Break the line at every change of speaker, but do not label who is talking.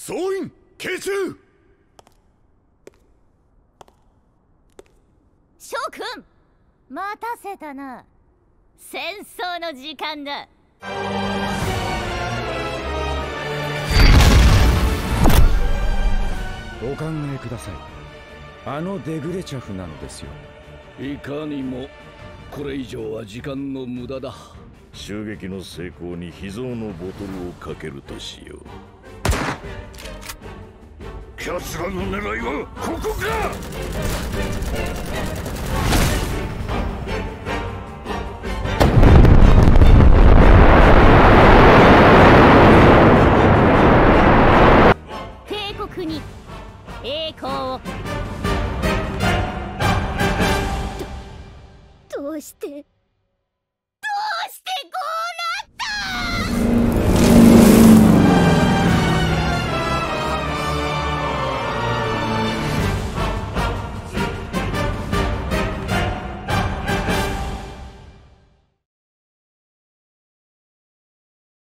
総員慶中
翔くん待たせたな。戦争の時間だ。
お考えください。あのデグレチャフなのですよ。
いかにもこれ以上は時間の無駄だ。
襲撃の成功に秘蔵のボトルをかけるとしよう奴らの狙いはここか！
帝国に栄光を。
どうして？